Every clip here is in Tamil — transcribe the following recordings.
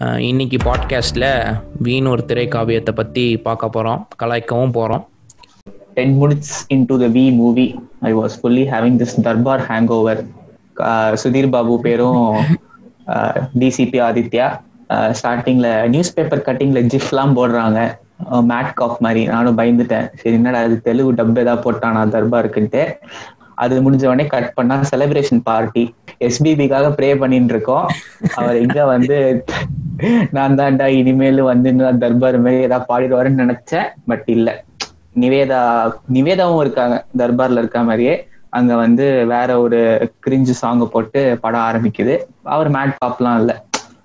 இன்னைக்கு பாட்காஸ்டில் வீண் ஒரு திரைக்காவியத்தை பற்றி பார்க்க போகிறோம் கலாய்க்கவும் போகிறோம் 10 minutes into the we movie I was fully having this Darbar hang over Sudheer Babu பேரும் டிசிபி ஆதித்யா ஸ்டார்டிங்ல நியூஸ் பேப்பர் கட்டிங்ல ஜிஃப்லாம் போடுறாங்க. மேட் காஃப் மாதிரி. நானும் பயந்துட்டேன். சரி என்னடா அது தெலுங்கு டப் ஏதாவது போட்டானா தர்பாருக்குன்ட்டு. அது முடிஞ்ச உடனே கட் பண்ணா செலிப்ரேஷன் பார்ட்டி எஸ்பிபிக்காக ப்ரே பண்ணிட்டு இருக்கோம் அவர் எங்க வந்து நான் தான்டா இனிமேல் வந்து தர்பார் மாதிரி ஏதாவது பாடிடுவாருன்னு நினைச்சேன். பட் இல்ல. நிவேதா நிவேதாவும் இருக்காங்க தர்பார்ல இருக்க மாதிரியே. அங்க வந்து வேற ஒரு கிரிஞ்சு சாங் போட்டு படம் ஆரம்பிக்குது. அவர் மேட் பாப்லாம் இல்ல.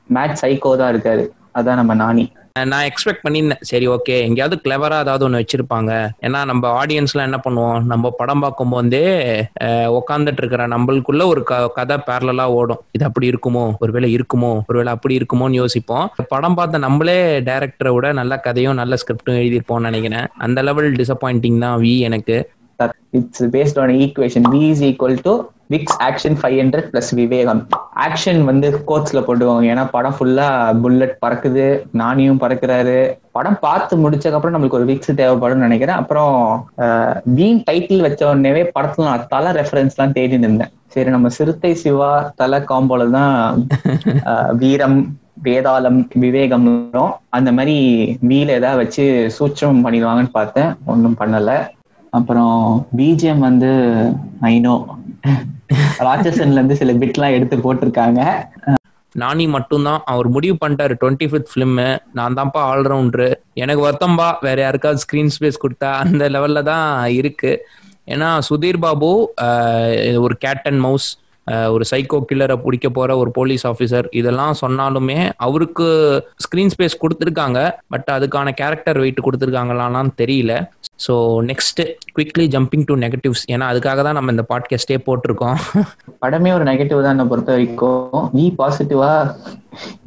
மேட் சைக்கோ தான் இருக்காரு. அதான் நம்ம நானி. நான் எக்ஸ்பெக்ட் பண்ணியிருந்தேன். சரி ஓகே எங்கேயாவது கிளவரா ஏதாவது ஒன்று வச்சுருப்பாங்க. ஏன்னா நம்ம ஆடியன்ஸ்லாம் என்ன பண்ணுவோம்? நம்ம படம் பார்க்கும்போதே உட்காந்துட்டு இருக்கிற நம்மளுக்குள்ள ஒரு க கதை பேரலாக ஓடும். இது அப்படி இருக்குமோ? ஒருவேளை இருக்குமோ? ஒருவேளை அப்படி இருக்குமோன்னு யோசிப்போம். படம் பார்த்த நம்மளே டைரக்டரை விட நல்ல கதையும் நல்ல ஸ்கிரிப்டும் எழுதியிருப்போம்னு நினைக்கிறேன். அந்த லெவல் டிசப்பாயிண்டிங் தான் வி எனக்கு. It's based on equation V is equal to Vicks action five hundred plus Vivegam. Action வந்து கோட்ஸ்ல போட்டுவாங்க ஏன்னா படம் ஃபுல்லா புல்லட் பறக்குது. நானியும் பறக்குறாரு. படம் பார்த்து முடிச்சதுக்கப்புறம் நம்மளுக்கு ஒரு விக்ஸ் தேவைப்படும் நினைக்கிறேன். அப்புறம் வீண் டைட்டில் வச்ச உடனேவே படத்துல நான் தலை ரெஃபரன்ஸ் எல்லாம் தேடி நின்றேன் சரி நம்ம சிறுத்தை சிவா தலை காம்போல தான் வீரம் வேதாளம் விவேகம் அந்த மாதிரி வீல ஏதாவது வச்சு சூட்சம் பண்ணிடுவாங்கன்னு பார்த்தேன். ஒன்றும் பண்ணலை. அப்புறம் பிஜிஎம் வந்து ஐநோ ராட்சசன்ல இருந்து சில பிட்லாம் எடுத்து போட்டிருக்காங்க. நானி மட்டும்தான். அவர் முடிவு பண்ணிட்டாரு. டுவெண்ட்டி ஃபிஃப்த் ஃபிலிம் நான் தான்ப்பா ஆல்ரவுண்டரு எனக்கு வருத்தம்பா. வேற யாருக்காவது ஸ்க்ரீன் ஸ்பேஸ் கொடுத்தா அந்த லெவல்ல தான் இருக்கு. ஏன்னா சுதீர் பாபு ஒரு கேட் அண்ட் மவுஸ் ஒரு சைக்கோ கில்லரை பிடிக்க போற ஒரு போலீஸ் ஆஃபீஸர் இதெல்லாம் சொன்னாலுமே அவருக்கு ஸ்க்ரீன் ஸ்பேஸ் கொடுத்துருக்காங்க. பட் அதுக்கான கேரக்டர் வெயிட் கொடுத்துருக்காங்களான்னு தெரியல. So next quickly jumping to negatives ஏன்னா அதுக்காக தான் நம்ம இந்த பாட்காஸ்டே போட்டிருக்கோம். படமே ஒரு நெகட்டிவ் தான் என்னை பொறுத்த வரைக்கும். வி பாசிட்டிவா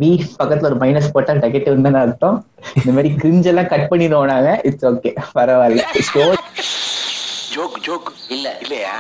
வி பக்கத்துல ஒரு மைனஸ் போட்டா நெகட்டிவ் தான் அர்த்தம். இந்த மாதிரி கிரிஞ்ச் எல்லாம் கட் பண்ணிடுவோம் நாங்க. இட்ஸ் ஓகே பரவாயில்ல. ஜோக் ஜோக் இல்ல இல்லையா?